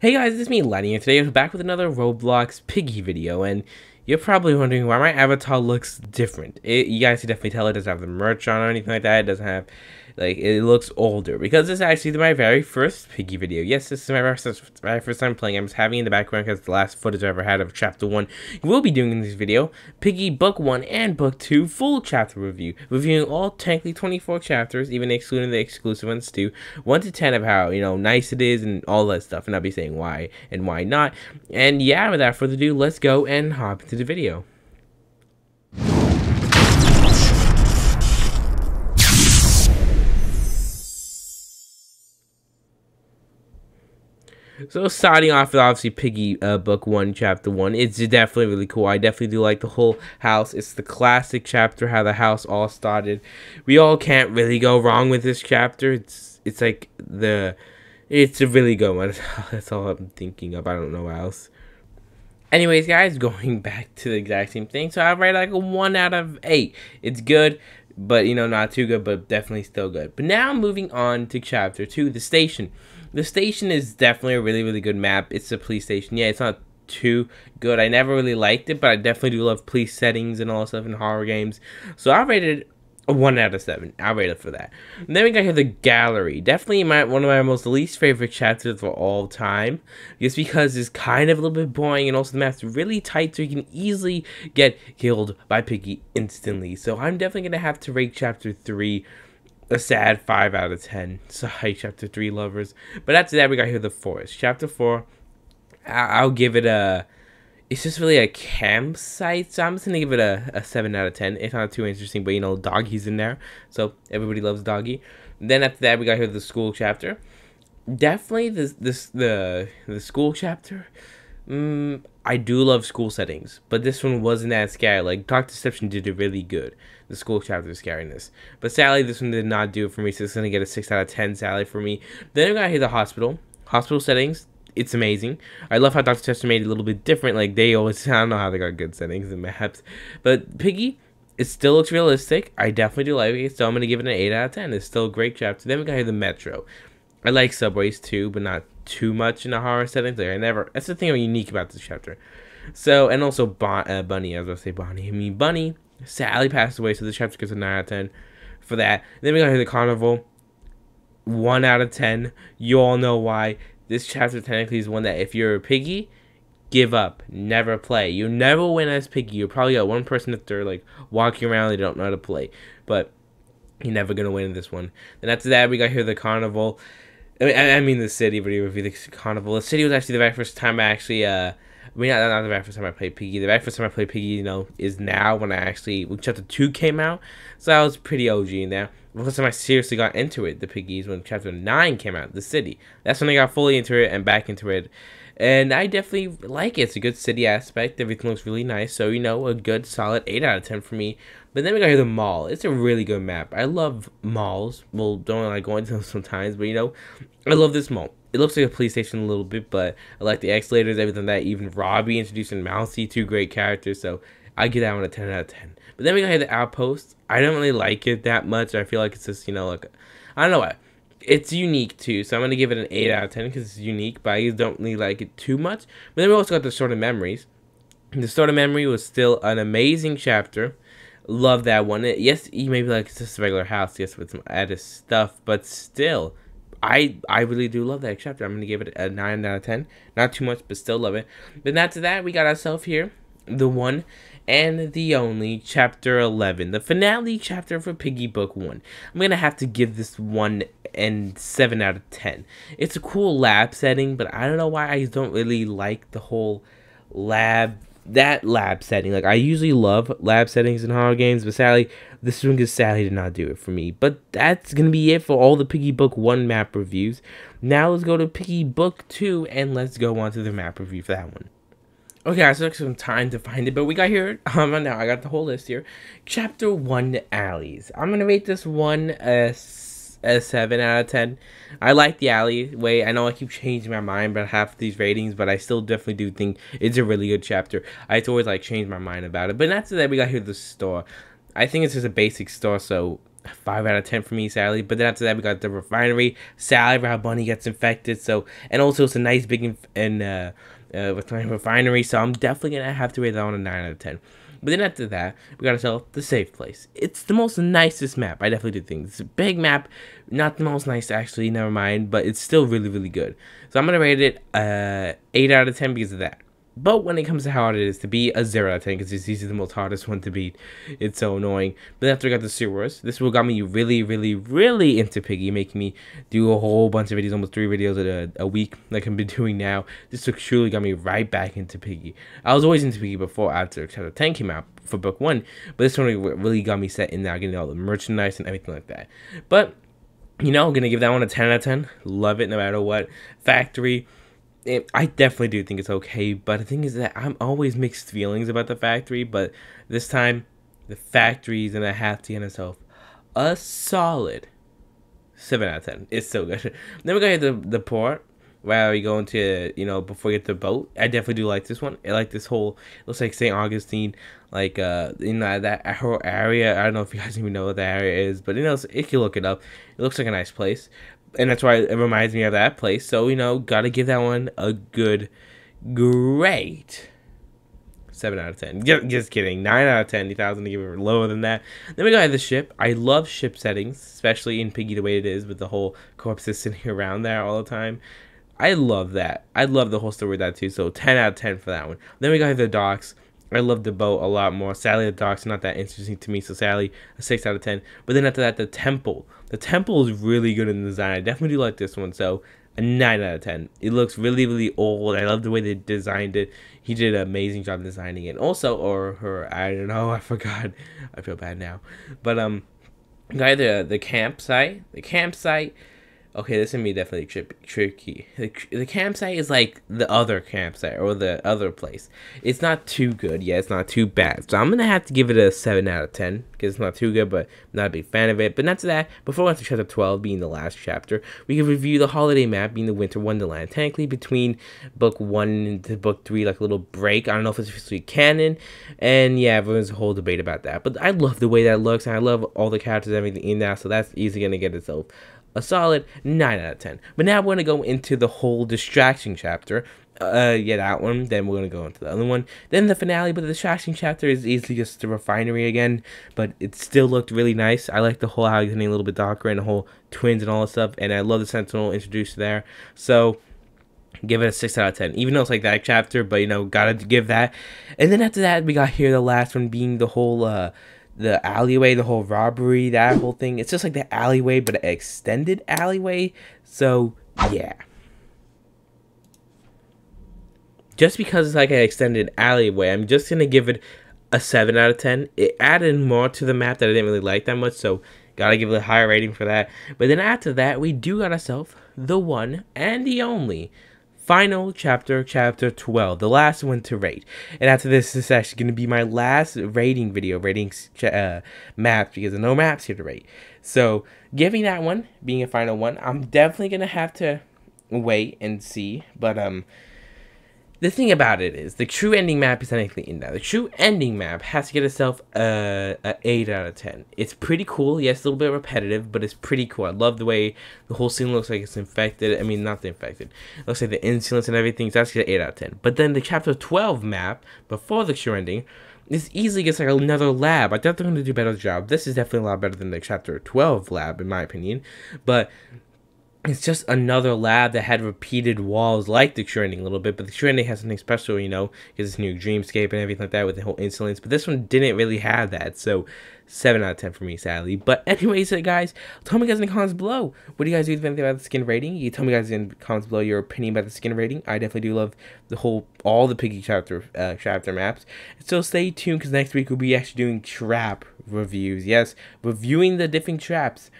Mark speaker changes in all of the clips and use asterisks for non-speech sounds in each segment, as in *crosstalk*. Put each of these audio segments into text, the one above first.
Speaker 1: Hey guys, it's me Lenny, and today I'm back with another Roblox Piggy video, and you're probably wondering why my avatar looks different. It, you guys can definitely tell it doesn't have the merch on or anything like that, it doesn't have like it looks older because this is actually my very first Piggy video. Yes, this is my first, my first time playing. I'm just having in the background because the last footage I ever had of Chapter One. We'll be doing in this video Piggy Book One and Book Two full chapter review, reviewing all technically 24 chapters, even excluding the exclusive ones too, one to ten of how you know nice it is and all that stuff, and I'll be saying why and why not. And yeah, without further ado, let's go and hop into the video. So starting off with obviously Piggy uh, Book One, Chapter One, it's definitely really cool. I definitely do like the whole house. It's the classic chapter how the house all started. We all can't really go wrong with this chapter. It's it's like the it's a really good one. *laughs* That's all I'm thinking of. I don't know else. Anyways, guys, *laughs* going back to the exact same thing. So I rate like a one out of eight. It's good, but you know not too good, but definitely still good. But now moving on to chapter two, the station. The station is definitely a really, really good map. It's a police station. Yeah, it's not too good. I never really liked it, but I definitely do love police settings and all that stuff in horror games. So I rated a 1 out of 7. I rated for that. And then we got here the gallery. Definitely my one of my most least favorite chapters of all time. Just because it's kind of a little bit boring and also the map's really tight so you can easily get killed by Piggy instantly. So I'm definitely going to have to rate chapter 3 a sad 5 out of 10. *laughs* Sorry, chapter 3 lovers. But after that, we got here the forest. Chapter 4, I'll give it a. It's just really a campsite, so I'm just gonna give it a, a 7 out of 10. It's not too interesting, but you know, doggy's in there, so everybody loves doggy. Then after that, we got here the school chapter. Definitely, this this the the school chapter. Mm, I do love school settings, but this one wasn't that scary. Like Dark Deception did it really good. The school chapter scariness, but sadly this one did not do it for me. So it's gonna get a six out of ten. Sadly for me. Then we got here the hospital. Hospital settings. It's amazing. I love how Dark Deception made it a little bit different. Like they always, *laughs* I don't know how they got good settings and maps, but Piggy. It still looks realistic. I definitely do like it, so I'm gonna give it an eight out of ten. It's still a great chapter. Then we got here the Metro. I like subways too, but not too much in a horror setting. Like I never. That's the thing I'm unique about this chapter. So and also bon, uh, Bunny. As I say Bonnie. I mean Bunny. Sally passed away, so the chapter gets a nine out of ten for that. Then we got here the carnival. One out of ten. You all know why. This chapter technically is one that if you're a piggy, give up. Never play. You never win as piggy. You probably got one person if they're like walking around, they don't know how to play. But you're never gonna win in this one. Then after that, we got here the carnival. I mean, I, mean the city, but you review the carnival. The city was actually the very first time I actually, uh, I mean, not, not the very first time I played Piggy. The very first time I played Piggy, you know, is now when I actually, when Chapter 2 came out. So I was pretty OG in there. The first time I seriously got into it, the Piggies, when Chapter 9 came out, the city. That's when I got fully into it and back into it. And I definitely like it. It's a good city aspect. Everything looks really nice. So, you know, a good solid 8 out of 10 for me. But then we got here the mall. It's a really good map. I love malls. Well, don't like going *laughs* to them sometimes, but you know, I love this mall. It looks like a police station a little bit, but I like the escalators, everything that. Even Robby introducing Mousy, two great characters. So I give that one a 10 out of 10. But then we got here the outpost. I don't really like it that much. I feel like it's just, you know, like, I don't know what. It's unique too, so I'm gonna give it an 8 out of 10 because it's unique, but I don't really like it too much. But then we also got the Sword of Memories. The Sword of Memory was still an amazing chapter love that one. It, yes, you may be like it's just a regular house, yes, with some added stuff, but still, I I really do love that chapter. I'm gonna give it a nine out of ten. Not too much, but still love it. But after that, we got ourselves here the one and the only chapter 11 the finale chapter for piggy book 1 i'm gonna have to give this one and 7 out of 10 it's a cool lab setting but i don't know why i don't really like the whole lab that lab setting. Like I usually love lab settings in horror games, but sadly, this one just sadly did not do it for me. But that's gonna be it for all the Piggy Book One map reviews. Now let's go to Piggy Book Two and let's go on to the map review for that one. Okay, I took some time to find it, but we got here. *laughs* Um, now I got the whole list here. Chapter One Alleys. I'm gonna rate this one as a 7 out of 10. I like the alleyway. I know I keep changing my mind about half these ratings, but I still definitely do think it's a really good chapter. I always like change my mind about it. But after that, we got here the store. I think it's just a basic store, so five out of ten for me, sadly. But then after that, we got the refinery, Sally, where how Bunny gets infected. So, and also it's a nice big and uh, uh, with my refinery. So I'm definitely gonna have to rate that one a nine out of ten. But then after that, we got ourselves the safe place. It's the most nicest map. I definitely do think it's a big map, not the most nice actually. Never mind, but it's still really really good. So I'm gonna rate it uh eight out of ten because of that. But when it comes to how hard it is to be a 0 out of 10 because it's easily the most hardest one to beat. It's so annoying. But after I got the sewers, this will got me really, really, really into Piggy, making me do a whole bunch of videos, almost three videos a, a week like I've been *laughs* doing now. This truly got me right back into Piggy. I was always into Piggy before after Chapter 10 came out for book one, but this one really got me set in now, getting all the merchandise and everything like that. But, you know, I'm to give that one a 10 out of 10. Love it no matter what. Factory it, I definitely do think it's okay, but the thing is that I'm always mixed feelings about the factory. But this time, the factory is gonna have to get itself a solid seven out of ten. It's so good. then we got the the port where we go into you know before we get the boat. I definitely do like this one. I like this whole looks like St. Augustine, like uh in that, that whole area. I don't know if you guys even know what that area is, but you know if you look it up, it looks like a nice place and that's why it reminds me of that place. So you know, gotta give that one a good, great seven out of ten. Just kidding, nine out of ten. Thousand to give it lower than that. Then we got the ship. I love ship settings, especially in Piggy the way it is with the whole corpses *laughs* sitting around there all the time. I love that. I love the whole story with that too. So ten out of ten for that one. Then we got the docks. I love the boat a lot more. Sally the docks not that interesting to me, so Sally a six out of ten. But then after that, the temple. The temple is really good in design. I definitely do like this one, so a nine out of ten. It looks really, really old. I love the way they designed it. He did an amazing job designing it. Also, or her, I don't know, *laughs* I forgot. I feel bad now. But um, got the the campsite. The campsite okay, this is gonna be definitely tri- tricky. The, the campsite is like the other campsite or the other place. It's not too good. Yeah, it's not too bad. So I'm gonna have to give it a seven out of ten because it's not too good, but I'm not a big fan of it. But not to that. Before we get to chapter twelve, being the last chapter, we can review the holiday map, being the Winter Wonderland. Technically, between book one and book three, like a little break. I don't know if it's officially canon, and yeah, there's a whole debate about that. But I love the way that looks, and I love all the characters, and everything in that. So that's easily gonna get itself a solid 9 out of 10. But now we're going to go into the whole distraction chapter. Uh, yeah, that one. Then we're going to go into the other one. Then the finale, but the distraction chapter is easily just the refinery again. But it still looked really nice. I like the whole how getting a little bit darker and the whole twins and all that stuff. And I love the Sentinel introduced there. So give it a 6 out of 10 even though it's like that chapter but you know gotta give that and then after that we got here the last one being the whole uh the alleyway, the whole robbery, that whole thing. It's just like the alleyway, but an extended alleyway. So, yeah. Just because it's like an extended alleyway, I'm just going to give it a 7 out of 10. It added more to the map that I didn't really like that much, so gotta give it a higher rating for that. But then after that, we do got ourselves the one and the only final chapter, chapter 12, the last one to rate. And after this, this is actually going to be my last rating video, rating uh, maps, because there's no maps here to rate. So, giving that one, being a final one, I'm definitely going to have to wait and see. But, um, the thing about it is the true ending map is technically in there. The true ending map has to get itself a, a 8 out of 10. It's pretty cool. Yes, a little bit repetitive, but it's pretty cool. I love the way the whole scene looks like it's infected. I mean, not the infected. It looks like the insolence and everything. So that's an 8 out of 10. But then the chapter 12 map, before the true ending, this easily gets like another lab. I thought they're going to do a better job. This is definitely a lot better than the chapter 12 lab, in my opinion. But it's just another lab that had repeated walls like the True Ending a little bit, but the True Ending has something special, you know, because it's new Dreamscape and everything like that with the whole insolence. But this one didn't really have that, so seven out of ten for me, sadly. But *laughs* anyways, guys, tell me guys in the comments below. What do you guys do think about the skin rating? You tell me guys in the comments below your opinion about the skin rating. I definitely do love the whole all the Piggy chapter uh, chapter maps. So stay tuned because next week we'll be actually doing trap reviews. Yes, reviewing the different traps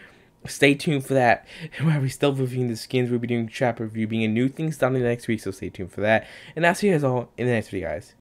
Speaker 1: stay tuned for that. *laughs* And While we still reviewing the skins, we'll be doing trap review, being a new thing starting next week, so stay tuned for that. And I'll see you guys all in the next video, guys.